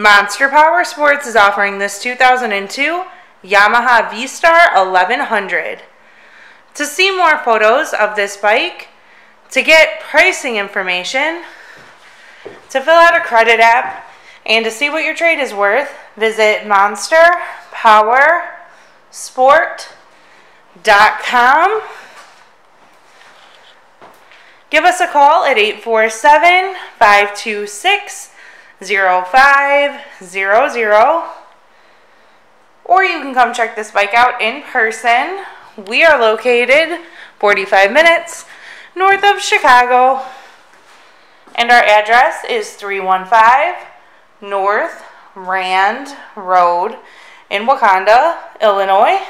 Monster Power Sports is offering this 2002 Yamaha V-Star 1100. To see more photos of this bike, to get pricing information, to fill out a credit app, and to see what your trade is worth, visit monsterpowersport.com. Give us a call at 847 526 0500 or you can come check this bike out in person. We are located 45 minutes north of Chicago and our address is 315 North Rand Road in Wauconda, Illinois.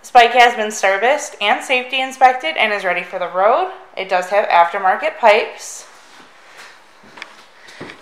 This bike has been serviced and safety inspected and is ready for the road. It does have aftermarket pipes.